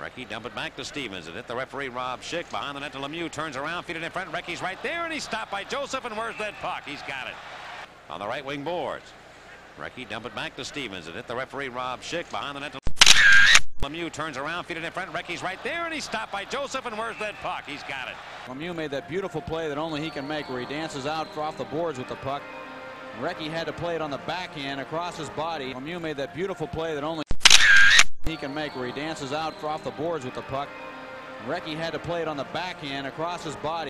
Recchi dump it back to Stevens. And hit the referee Rob Schick behind the net to Lemieux. Turns around feed it in front. Recchi's right there and he's stopped by Joseph and where's that puck? He's got it. On the right wing boards. Recchi dump it back to Stevens. And hit the referee Rob Schick behind the net to Lemieux. Turns around feed it in front. Recchi's right there and he's stopped by Joseph and where's that puck? He's got it. Lemieux made that beautiful play that only he can make where he dances out off the boards with the puck. Recchi had to play it on the backhand across his body. Lemieux made that beautiful play that only he can make where he dances out off the boards with the puck. Recchi had to play it on the backhand across his body